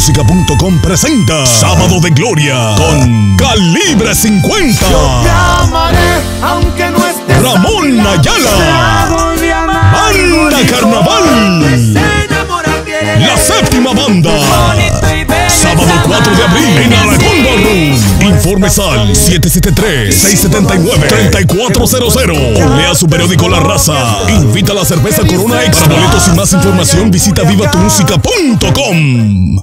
VivaTuMusica.com presenta Sábado de Gloria con Calibre 50. aunque no estés Ramón Ayala. Banda Carnaval. La séptima banda. Sábado 4 de abril en Aragón Ballroom. Informes al 773-679-3400. O lea su periódico La Raza. Invita a la cerveza Corona Extra. Para boletos y más información visita vivatumusica.com.